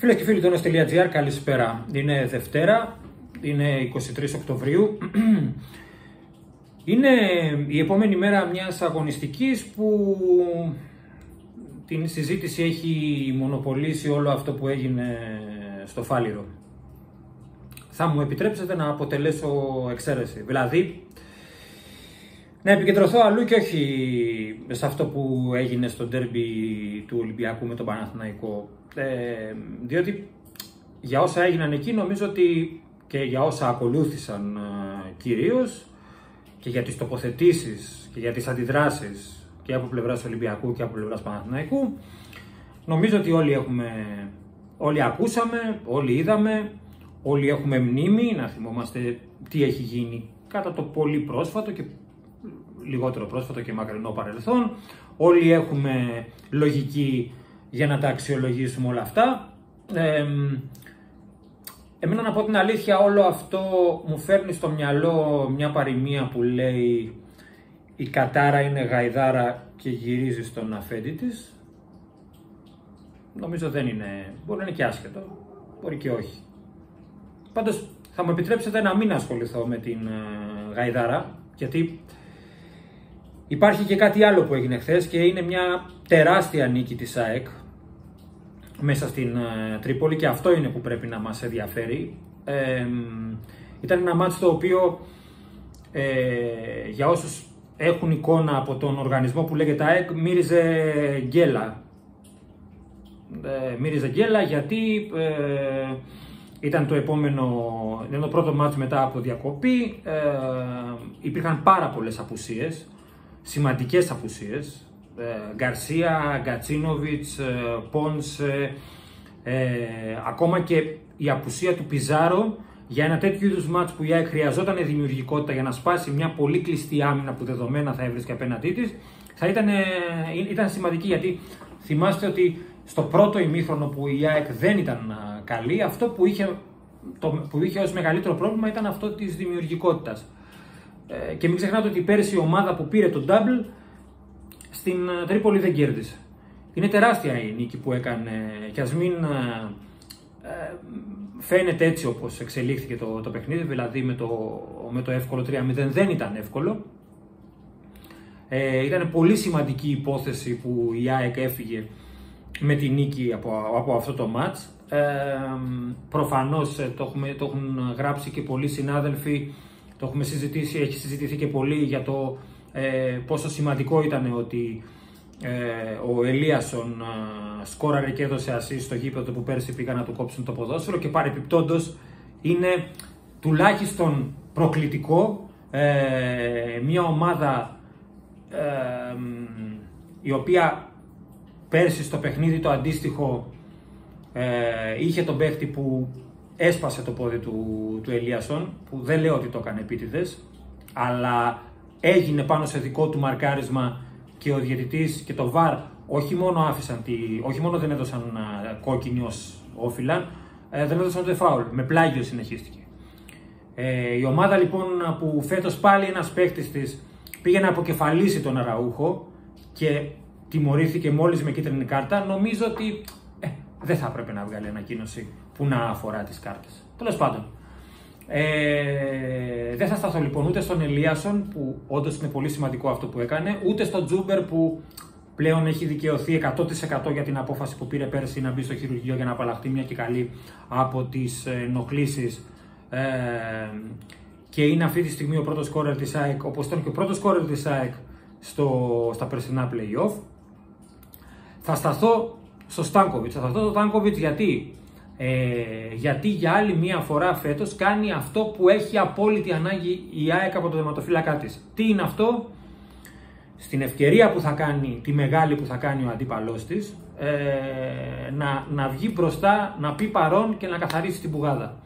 Φίλε και φίλοι του NS.gr, καλησπέρα. Είναι Δευτέρα, είναι 23 Οκτωβρίου. Είναι η επόμενη μέρα μιας αγωνιστικής που την συζήτηση έχει μονοπολίσει όλο αυτό που έγινε στο Φάληρο. Θα μου επιτρέψετε να αποτελέσω εξαίρεση. Δηλαδή, να επικεντρωθώ αλλού και όχι σε αυτό που έγινε στο ντέρμπι του Ολυμπιακού με τον Παναθηναϊκό. Ε, διότι για όσα έγιναν εκεί νομίζω ότι και για όσα ακολούθησαν ε, κυρίως και για τις τοποθετήσεις και για τις αντιδράσεις και από πλευράς Ολυμπιακού και από πλευράς Παναθηναϊκού νομίζω ότι όλοι έχουμε, όλοι ακούσαμε, όλοι είδαμε, όλοι έχουμε μνήμη να θυμόμαστε τι έχει γίνει κατά το πολύ πρόσφατο και λιγότερο πρόσφατο και μακρινό παρελθόν. Όλοι έχουμε λογική για να τα αξιολογήσουμε όλα αυτά. Ε, εμένα να πω την αλήθεια όλο αυτό μου φέρνει στο μυαλό μια παροιμία που λέει η κατάρα είναι γαϊδάρα και γυρίζει στον αφέντη της. Νομίζω δεν είναι, μπορεί να είναι και άσχετο, μπορεί και όχι. Πάντως θα μου επιτρέψετε να μην ασχοληθώ με την ε, γαϊδάρα, γιατί Υπάρχει και κάτι άλλο που έγινε χθες και είναι μια τεράστια νίκη της ΑΕΚ μέσα στην uh, Τρίπολη και αυτό είναι που πρέπει να μας ενδιαφέρει. Ε, ήταν ένα μάτσο το οποίο ε, για όσους έχουν εικόνα από τον οργανισμό που λέγεται ΑΕΚ μύριζε γκέλα. Ε, μύριζε γκέλα γιατί ε, ήταν το επόμενο, ήταν το πρώτο μάτσο μετά από διακοπή, ε, υπήρχαν πάρα πολλές απουσίες σημαντικές απουσίες. Ε, Γκαρσία, Γκατσίνοβιτς, ε, Πόνς, ε, ακόμα και η απουσία του Πιζάρο για ένα τέτοιο είδους μάτς που η ΑΕΚ χρειαζόταν δημιουργικότητα για να σπάσει μια πολύ κλειστή άμυνα που δεδομένα θα έβρισκε απέναντί της, θα ήταν, ήταν σημαντική γιατί θυμάστε ότι στο πρώτο ημίχρονο που η ΑΕΚ δεν ήταν καλή, αυτό που είχε, το, που είχε ως μεγαλύτερο πρόβλημα ήταν αυτό της δημιουργικότητας. Ε, και μην ξεχνάτε ότι πέρυσι η ομάδα που πήρε το double στην ε, Τρίπολη δεν κέρδισε. Είναι τεράστια η νίκη που έκανε και ας μην ε, φαίνεται έτσι όπως εξελίχθηκε το, το παιχνίδι, δηλαδή με το, με το εύκολο 3-0 δεν ήταν εύκολο. Ε, ήταν πολύ σημαντική υπόθεση που η ΑΕΚ έφυγε με τη νίκη από, από αυτό το μάτς. Ε, προφανώς το, το έχουν γράψει και πολλοί συνάδελφοι το έχουμε συζητήσει, έχει συζητηθεί και πολύ για το ε, πόσο σημαντικό ήταν ότι ε, ο Ελίασον ε, σκόραρε και έδωσε ασύ στο γήπεδο που πέρσι πήγαν να του κόψουν το ποδόσφαιρο και παρεπιπτόντως είναι τουλάχιστον προκλητικό ε, μια ομάδα ε, η οποία πέρσι στο παιχνίδι το αντίστοιχο είχε τον παίχτη που έσπασε το πόδι του, του Ελίασον, που δεν λέω ότι το έκανε επίτηδες, αλλά έγινε πάνω σε δικό του μαρκάρισμα και ο διαιτητής και το ΒΑΡ όχι μόνο άφησαν τη, όχι μόνο δεν έδωσαν κόκκινη ως όφυλα, ε, δεν έδωσαν το φάουλ, με πλάγιο συνεχίστηκε. Ε, η ομάδα λοιπόν που φέτος πάλι ένας παίχτης της πήγε να αποκεφαλίσει τον Αραούχο και τιμωρήθηκε μόλις με κίτρινη κάρτα, νομίζω ότι ε, δεν θα έπρεπε να βγάλει ανακοίνωση που να αφορά τις κάρτες. Τέλος πάντων. Ε, δεν θα σταθώ λοιπόν ούτε στον Ελίασον που όντως είναι πολύ σημαντικό αυτό που έκανε, ούτε στον Τζούμπερ που πλέον έχει δικαιωθεί 100% για την απόφαση που πήρε πέρσι να μπει στο χειρουργείο για να απαλλαχτεί μια και καλή από τις ενοχλήσεις. Ε, και είναι αυτή τη στιγμή ο πρώτος σκόρερ της ΑΕΚ, όπως ήταν και ο πρώτος σκόρερ της ΑΕΚ στο, στα περσινά playoff. Θα σταθώ στο Στάνκοβιτ. Θα σταθώ στο Στάνκοβιτ γιατί ε, γιατί για άλλη μία φορά φέτος κάνει αυτό που έχει απόλυτη ανάγκη η ΑΕΚ από το δεματοφύλακά της. Τι είναι αυτό, στην ευκαιρία που θα κάνει, τη μεγάλη που θα κάνει ο αντίπαλός της, ε, να, να βγει μπροστά, να πει παρόν και να καθαρίσει την πουγάδα.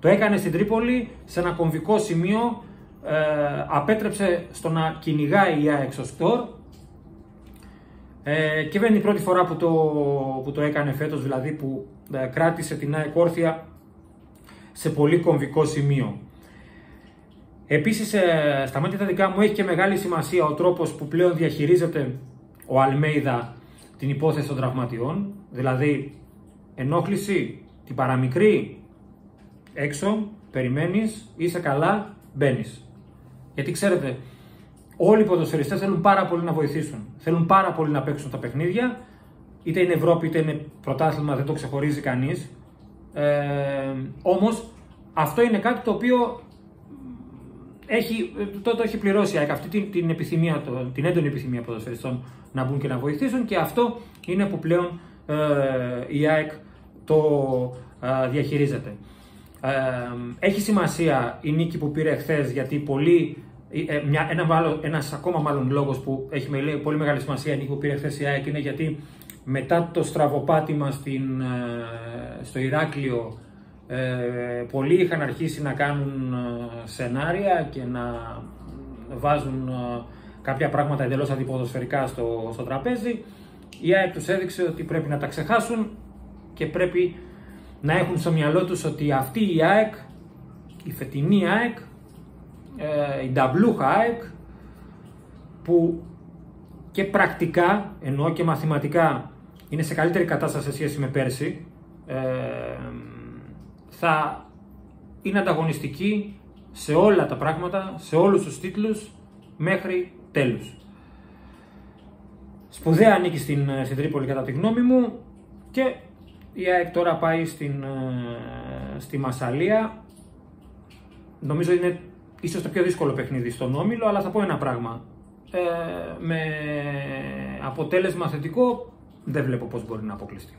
Το έκανε στην Τρίπολη σε ένα κομβικό σημείο, ε, απέτρεψε στο να κυνηγάει η ΑΕΚ στο σκορ ε, και δεν είναι η πρώτη φορά που το, που το έκανε φέτος, δηλαδή που ε, κράτησε την ΑΕΚ όρθια σε πολύ κομβικό σημείο. Επίσης, ε, στα μάτια τα δικά μου έχει και μεγάλη σημασία ο τρόπος που πλέον διαχειρίζεται ο Αλμέιδα την υπόθεση των τραυματιών. Δηλαδή, ενόχληση, την παραμικρή, έξω, περιμένεις, είσαι καλά, μπαίνεις. Γιατί ξέρετε, όλοι οι ποδοσφαιριστές θέλουν πάρα πολύ να βοηθήσουν. Θέλουν πάρα πολύ να παίξουν τα παιχνίδια, είτε είναι Ευρώπη είτε είναι πρωτάθλημα, δεν το ξεχωρίζει κανείς. Ε, όμως αυτό είναι κάτι το οποίο έχει, τότε έχει πληρώσει αυτή την, την, επιθυμία, την έντονη επιθυμία ποδοσφαιριστών να μπουν και να βοηθήσουν και αυτό είναι που πλέον ε, η ΑΕΚ το ε, διαχειρίζεται. Ε, έχει σημασία η νίκη που πήρε χθες γιατί πολύ, ε, μια, ένα, ένας ακόμα μάλλον λόγος που έχει πολύ μεγάλη σημασία η νίκη που πήρε χθες η ΑΕΚ είναι γιατί μετά το στραβοπάτημα στην, στο Ηράκλειο ε, πολλοί είχαν αρχίσει να κάνουν σενάρια και να βάζουν κάποια πράγματα εντελώς αντιποδοσφαιρικά στο, στο τραπέζι. Η ΑΕΚ τους έδειξε ότι πρέπει να τα ξεχάσουν και πρέπει να έχουν στο μυαλό τους ότι αυτή η ΑΕΚ, η φετινή ΑΕΚ, ε, η νταμπλούχα ΑΕΚ, που και πρακτικά, ενώ και μαθηματικά, είναι σε καλύτερη κατάσταση σε σχέση με πέρσι, ε, θα είναι ανταγωνιστική σε όλα τα πράγματα, σε όλους τους τίτλους, μέχρι τέλους. Σπουδαία νίκη στην, στην Τρίπολη κατά τη γνώμη μου και η ΑΕΚ τώρα πάει στην, ε, στη Μασαλία. Νομίζω είναι ίσως το πιο δύσκολο παιχνίδι στον Όμιλο, αλλά θα πω ένα πράγμα. Ε, με αποτέλεσμα θετικό δεν βλέπω πώς μπορεί να αποκλειστεί.